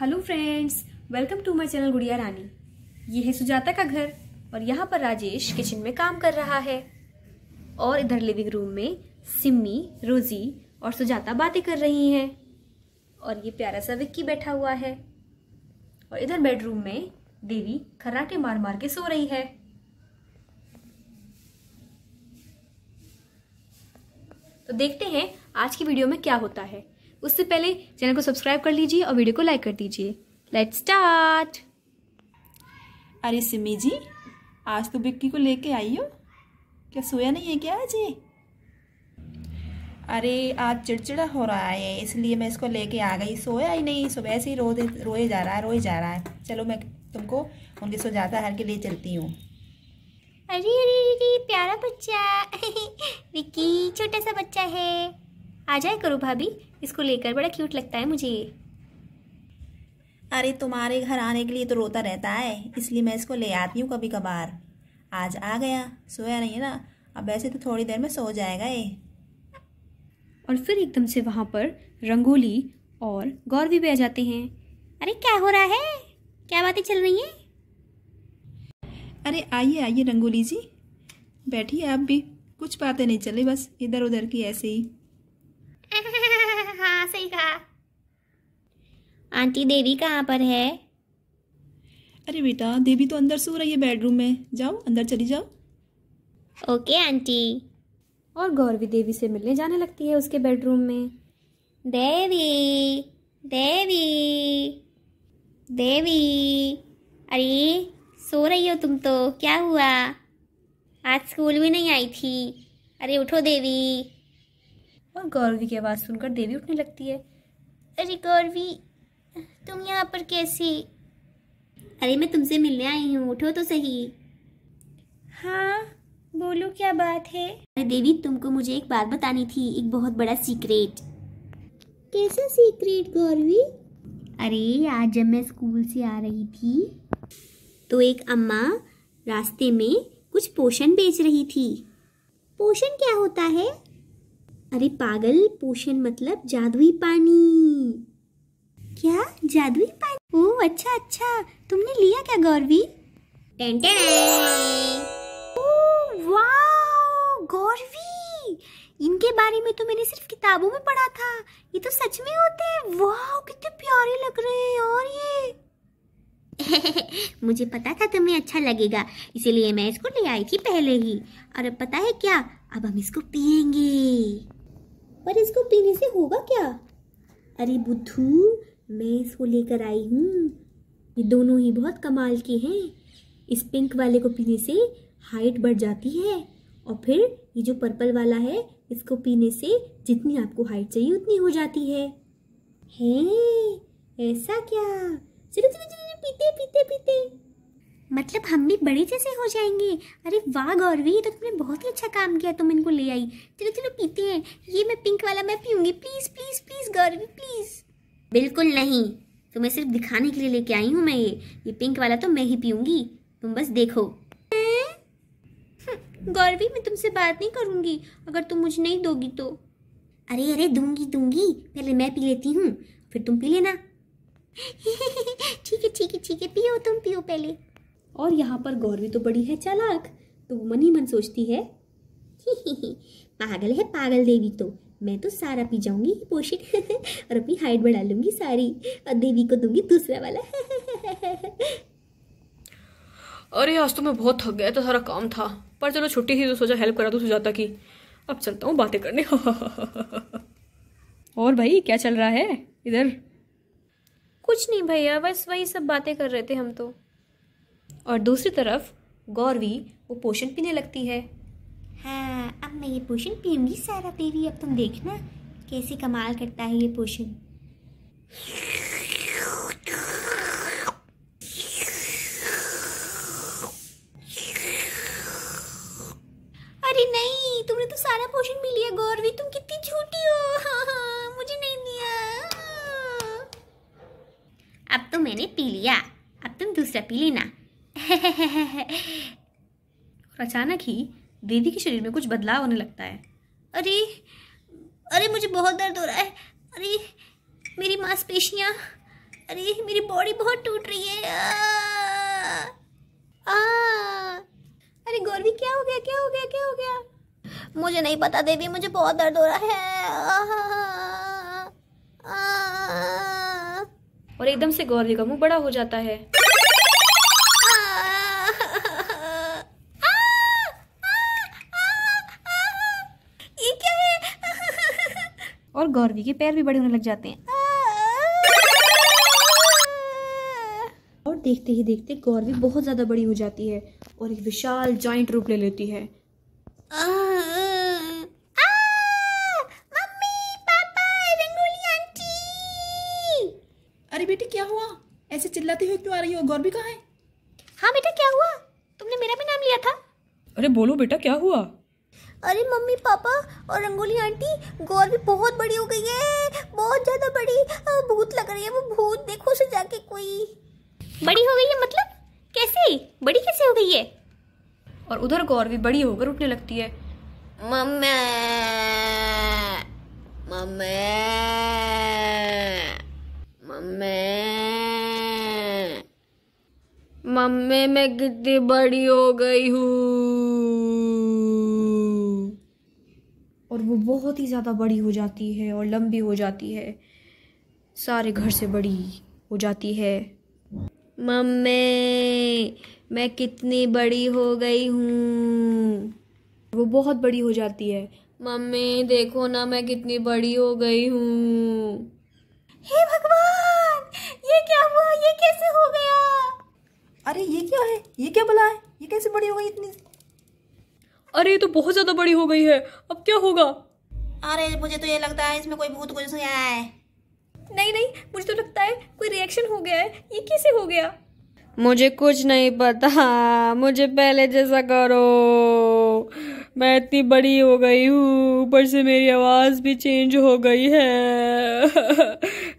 Hello friends, welcome to my channel Gudiya Rani. ये है सुजाता का घर और यहाँ पर राजेश किचन में काम कर रहा है। और इधर लिविंग रूम में सिम्मी, रोजी और सुजाता बातें कर रही हैं। और ये प्यारा सा विक्की बैठा हुआ है। और इधर बेडरूम में देवी खर्राटे मार मार के सो रही है। तो देखते हैं आज की वीडियो में क्या होता है। उससे पहले चैनल को सब्सक्राइब कर लीजिए और वीडियो को लाइक कर दीजिए। लेट्स स्टार्ट अरे सिमी जी आज तो बिक्की को लेके आई हो? क्या सोया नहीं है क्या आज? ये अरे आज चिड़चिड़ा हो रहा है इसलिए मैं इसको लेके आ गई। सोया ही नहीं सुबह से ही रो रोए जा रहा है रोए जा रहा है। चलो मैं तुमको उनके सो जाता हर के लिए चलती हूँ। अरे अरे अरे प्यारा बच्चा। विक्की छोटा सा बच्चा है। आ जाए करो भाभी इसको लेकर बड़ा क्यूट लगता है मुझे ये। अरे तुम्हारे घर आने के लिए तो रोता रहता है इसलिए मैं इसको ले आती हूँ कभी कभार आज आ गया सोया नहीं है ना अब वैसे तो थोड़ी देर में सो जाएगा ये। और फिर एकदम से वहाँ पर रंगोली और गौर भी आ जाते हैं। अरे क्या हो रहा है? क्या बातें चल रही हैं? अरे आइए आइए रंगोली जी। बैठिए आप भी कुछ बातें नहीं चले बस इधर उधर की ऐसे ही। हाँ आंटी देवी कहाँ पर है? अरे बेटा देवी तो अंदर सो रही है बेडरूम में। जाओ अंदर चली जाओ। Okay aunty. और गौर भी देवी से मिलने जाने लगती है उसके बेडरूम में। देवी देवी देवी। अरे सो रही हो तुम तो। क्या हुआ? आज स्कूल भी नहीं आई थी। अरे उठो देवी। और गौरवी की आवाज़ सुनकर देवी उठने लगती है। अरे गौरवी तुम यहाँ पर कैसी? अरे मैं तुमसे मिलने आई हूँ उठो तो सही। हाँ बोलो क्या बात है? अरे देवी तुमको मुझे एक बात बतानी थी एक बहुत बड़ा सीक्रेट। कैसा सीक्रेट गौरवी? अरे आज जब मैं स्कूल से आ रही थी तो एक अम्मा रास्ते में कुछ पोषण बेच रही थी। पोषण क्या होता है? अरे पागल पोषण मतलब जादुई पानी। क्या? जादुई पानी? ओह अच्छा अच्छा। तुमने लिया क्या गौरवी? गौरवी। इनके बारे में तो मैंने सिर्फ़ किताबों में पढ़ा था। ये तो सच में होते हैं। वाह कितने प्यारे लग रहे हैं यार ये। मुझे पता था तुम्हें अच्छा लगेगा इसीलिए मैं इसको ले आई थी पहले ही। और अब पता है क्या? अब हम इसको पियेंगे। पर इसको पीने से होगा क्या? अरे बुद्धू, मैं इसको लेकर आई हूँ। ये दोनों ही बहुत कमाल के हैं। इस पिंक वाले को पीने से हाइट बढ़ जाती है। और फिर ये जो पर्पल वाला है, इसको पीने से जितनी आपको हाइट चाहिए उतनी हो जाती है। हैं, ऐसा क्या? चलो चलो चलो पीते पीते पीते। मतलब हम भी बड़े जैसे हो जाएँगे। अरे वाह गौरवी तो तुमने बहुत ही अच्छा काम किया तुम इनको ले आई। चलो चलो पीते हैं। ये मैं पिंक वाला मैं पीऊँगी। Please please please Gauravi please. बिल्कुल नहीं। तुम्हें सिर्फ़ दिखाने के लिए लेके आई हूँ मैं ये। ये पिंक वाला तो मैं ही पीऊँगी। तुम बस देखो। गौरवी मैं तुमसे बात नहीं करूँगी। अगर तुम मुझे नहीं दोगी तो। अरे अरे दूँगी दूँगी। पहले मैं पी लेती हूँ फिर तुम पी लेना। ठीक है ठीक है ठीक है। पियो तुम पियो पहले। और यहाँ पर गौरवी तो बड़ी है चालाक। तो वो मन ही मन सोचती है। पागल है पागल देवी तो। मैं तो सारा पी जाऊँगी पोषण और अपनी हाइट बढ़ा लूँगी सारी। और देवी को दूँगी दूसरा वाला। अरे आज तो मैं बहुत थक गया था सारा काम था। पर चलो छुट्टी थी तो सोचा हेल्प करा दो सुजाता की। अब चलता हूँ बातें करने। और भाई क्या चल रहा है इधर? कुछ नहीं भैया बस वही सब बातें कर रहे थे हम तो। और दूसरी तरफ़ गौरवी वो पोषण पीने लगती है। हाँ अब मैं ये पोषण पीऊँगी सारा देवी, अब तुम देखना कैसे कमाल करता है ये पोषण। अरे नहीं, तुमने तो सारा पोषण पी लिया गौरवी, तुम कितनी झूठी हो। हाँ हाँ मुझे नहीं दिया। अब तो मैंने पी लिया, अब तुम दूसरा पी लेना। और अचानक ही देवी के शरीर में कुछ बदलाव होने लगता है। अरे अरे मुझे बहुत दर्द हो रहा है। अरे मेरी मांसपेशियाँ। अरे मेरी बॉडी बहुत टूट रही है। आ, आ, अरे गौरवी क्या हो गया क्या हो गया क्या हो गया? मुझे नहीं पता देवी मुझे बहुत दर्द हो रहा है। आ, और एकदम से गौरवी का मुँह बड़ा हो जाता है ये क्या है और गौरवी के पैर भी बड़े होने लग जाते हैं। और देखते ही देखते गौरवी बहुत ज़्यादा बड़ी हो जाती है और एक विशाल जॉइंट रूप ले लेती है। अरे बेटी क्या हुआ? ऐसे चिल्लाते हुए क्यों आ रही हो? गौरवी कहाँ है? हाँ बेटा क्या हुआ? तुमने मेरा भी नाम लिया था। अरे बोलो बेटा क्या हुआ? अरे मम्मी पापा और रंगोली आंटी गौर भी बहुत बड़ी हो गई है। बहुत ज़्यादा बड़ी। भूत लग रही है वो भूत। देखो उसे जाके कोई। बड़ी हो गई है मतलब? कैसे? बड़ी कैसे हो गई है? और उधर गौर भी बड़ी होकर उठने लगती है। मम्मी। मम्मी। मम्मी। मम्मी मैं कितनी बड़ी हो गई हूँ। और वो बहुत ही ज़्यादा बड़ी हो जाती है और लंबी हो जाती है। सारे घर से बड़ी हो जाती है। मम्मी, मैं कितनी बड़ी हो गई हूँ। वो बहुत बड़ी हो जाती है। मम्मी, देखो ना, मैं कितनी बड़ी हो गई हूँ। हे भगवान, ये क्या हुआ? ये कैसे हो गया? अरे, ये क्या है? ये क्या बला है? ये कैसे बड़ी हो गई इतनी? अरे ये तो बहुत ज़्यादा बड़ी हो गई है। अब क्या होगा? अरे मुझे तो ये लगता है इसमें कोई भूत घुस गया है। नहीं नहीं मुझे तो लगता है कोई रिएक्शन हो गया है। ये कैसे हो गया? मुझे कुछ नहीं पता। मुझे पहले जैसा करो। मैं इतनी बड़ी हो गई हूँ। ऊपर से मेरी आवाज़ भी चेंज हो गई है।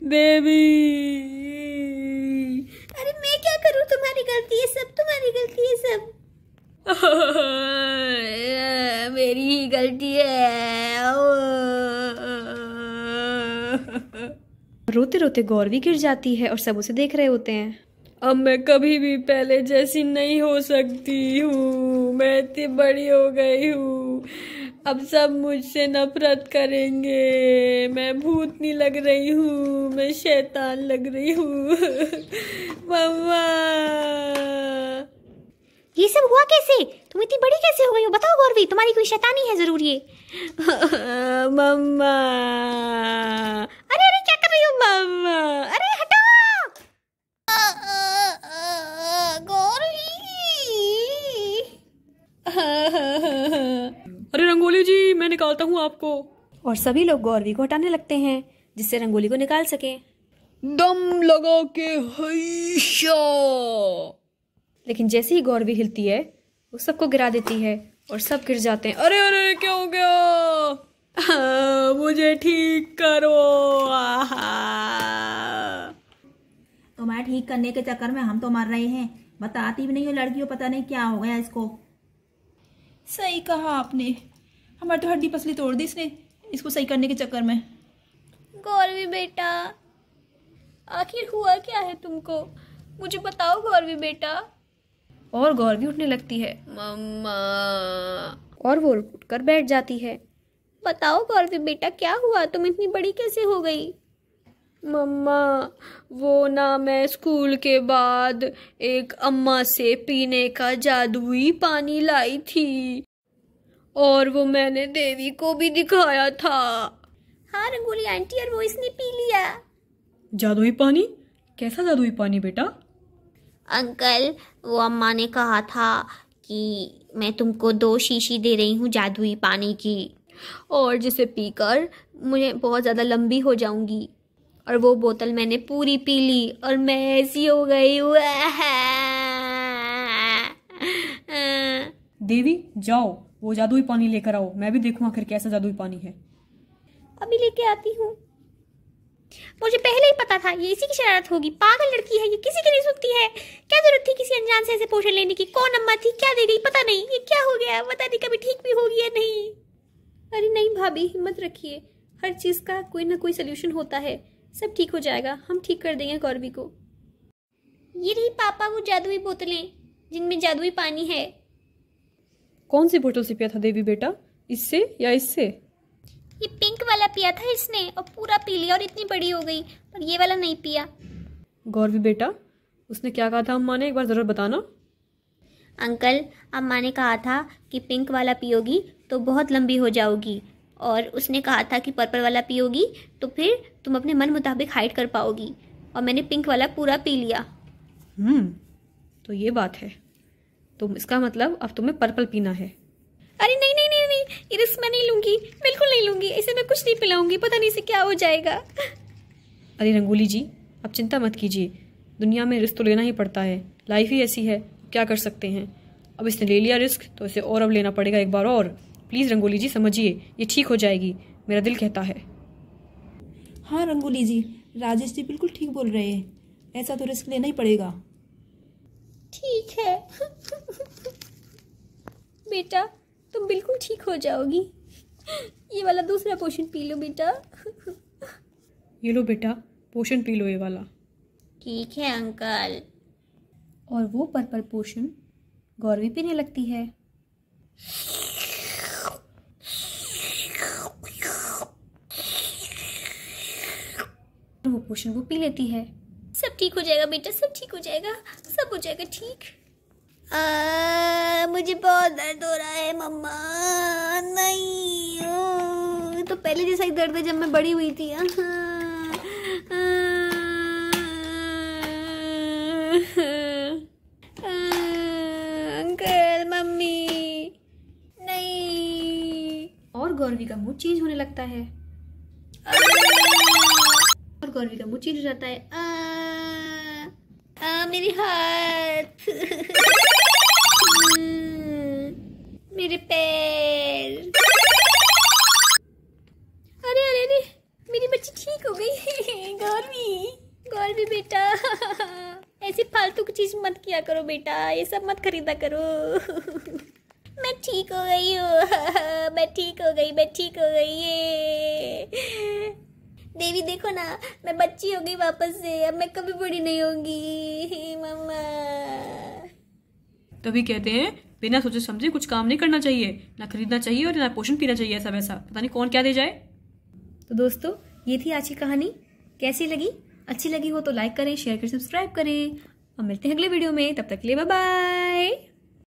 देवी। अरे मैं क्या करूँ? तुम्हारी गलती है सब तुम्हारी गलती है सब। मेरी ही गलती है। रोते रोते गौरवी गिर जाती है और सब उसे देख रहे होते हैं। अब मैं कभी भी पहले जैसी नहीं हो सकती हूँ। मैं इतनी बड़ी हो गई हूँ। अब सब मुझसे नफरत करेंगे। मैं भूतनी लग रही हूँ। मैं शैतान लग रही हूँ। मम्मा! ये सब हुआ कैसे? तुम इतनी बड़ी कैसे हो गई हो? बताओ गौरवी तुम्हारी कोई शैतानी है ज़रूर ये। मम्मा। अरे अरे क्या कर रही हो मम्मा? अरे हटाओ गौरवी अरे रंगोली जी मैं निकालता हूँ आपको। और सभी लोग गौरवी को हटाने लगते हैं जिससे रंगोली को निकाल सके। दम लगा के हैशा लेकिन जैसे ही गौरवी हिलती है वो सबको गिरा देती है और सब गिर जाते हैं। अरे अरे क्या हो गया? हाँ, मुझे ठीक करो। आहा। तुम्हारे ठीक करने के चक्कर में हम तो मर रहे हैं। बताती भी नहीं हो लड़की पता नहीं क्या हो गया इसको। सही कहा आपने। हमारी तो हड्डी पसली तोड़ दी इसने इसको सही करने के चक्कर में। गौरवी बेटा आखिर हुआ क्या है तुमको? मुझे बताओ गौरवी बेटा। और गौरवी उठने लगती है। मम्मा। और वो उठकर बैठ जाती है। बताओ गौरवी बेटा क्या हुआ? तुम इतनी बड़ी कैसे हो गई? मम्मा वो ना मैं स्कूल के बाद एक अम्मा से पीने का जादुई पानी लाई थी। और वो मैंने देवी को भी दिखाया था। हाँ रंगोली आंटी और वो इसने पी लिया। जादुई पानी? कैसा जादुई पानी बेटा? अंकल वो अम्मा ने कहा था कि मैं तुमको दो शीशी दे रही हूँ जादुई पानी की। और जिसे पीकर मुझे बहुत ज़्यादा लंबी हो जाऊँगी। और वो बोतल मैंने पूरी पी ली और मैं ऐसी हो गई देवी जाओ वो जादुई पानी लेकर आओ। मैं भी देखूँ आखिर कैसा जादुई पानी है। अभी लेके आती हूँ। मुझे पहले ही पता था ये इसी की शरारत होगी। पागल लड़की है, ये किसी की नहीं सुनती है। क्या ज़रूरत थी किसी अनजान से ऐसे पोषण लेने की? कौन अम्मा थी? क्या दे गई? पता नहीं, ये क्या हो गया? पता नहीं कभी ठीक भी होगी या नहीं। अरे नहीं भाभी, हिम्मत रखिए। हर चीज़ का कोई ना कोई सोल्यूशन होता है। सब ठीक हो जाएगा। हम ठीक कर देंगे गौरवी को। ये रही पापा वो जादुई बोतलें, जिनमें जादुई पानी है। कौन सी बोतल से पिया था देवी बेटा? इससे या इससे? ये पिंक वाला पिया था इसने और पूरा पी लिया और इतनी बड़ी हो गई पर ये वाला नहीं पिया। गौरवी बेटा उसने क्या कहा था अम्मा ने? एक बार ज़रूर बताना। अंकल अम्मा ने कहा था कि पिंक वाला पियोगी तो बहुत लंबी हो जाओगी और उसने कहा था कि पर्पल वाला पियोगी तो फिर तुम अपने मन मुताबिक हाइट कर पाओगी और मैंने पिंक वाला पूरा पी लिया। हम्म तो ये बात है। तो इसका मतलब अब तुम्हें पर्पल पीना है। अरे नहीं नहीं नहीं नहीं ये रिस्क मैं नहीं लूँगी बिल्कुल नहीं लूँगी इसे मैं कुछ नहीं पिलाऊँगी पता नहीं इसे क्या हो जाएगा। अरे रंगोली जी आप चिंता मत कीजिए दुनिया में रिस्क तो लेना ही पड़ता है लाइफ ही ऐसी है क्या कर सकते हैं? अब इसने ले लिया रिस्क तो इसे और अब लेना पड़ेगा एक बार और। प्लीज़ रंगोली जी समझिए ये ठीक हो जाएगी मेरा दिल कहता है। हाँ रंगोली जी राजेश जी बिल्कुल ठीक बोल रहे हैं ऐसा तो रिस्क लेना ही पड़ेगा। ठीक है। बेटा तुम बिल्कुल ठीक हो जाओगी। ये वाला दूसरा पोषण पी लो बेटा। ये लो बेटा पोषण पी लो ये वाला। ठीक है अंकल। और वो पर्पल पोषण गौरवी पीने लगती है। वो पोषण वो पी लेती है। सब ठीक हो जाएगा बेटा सब ठीक हो जाएगा सब हो जाएगा ठीक। आ, मुझे बहुत दर्द हो रहा है मम्मा। नहीं तो पहले जैसा ही दर्द है जब मैं बड़ी हुई थी अंकल मम्मी। नहीं। और गौरवी का मूड चेंज होने लगता है। और गौरवी का मूड चेंज हो जाता है। आ, आ, मेरे हाथ। मेरे पैर। अरे अरे अरे, मेरी बच्ची ठीक हो गई गौरवी गौरवी बेटा। ऐसी फालतू की चीज़ मत किया करो बेटा, ये सब मत खरीदा करो। मैं ठीक हो गई हूँ, मैं ठीक हो गई, मैं ठीक हो गई ये देवी, देखो ना, मैं बच्ची हो गई वापस से, अब मैं कभी बड़ी नहीं होंगी, मम्मा। तभी कहते हैं बिना सोचे समझे कुछ काम नहीं करना चाहिए, ना खरीदना चाहिए और ना पोषण पीना चाहिए ऐसा वैसा। पता नहीं कौन क्या दे जाए। तो दोस्तों, ये थी आज की कहानी। कैसी लगी? अच्छी लगी हो तो लाइक करें शेयर करें सब्सक्राइब करें। और मिलते हैं अगले वीडियो में। तब तक के लिए बाय बाय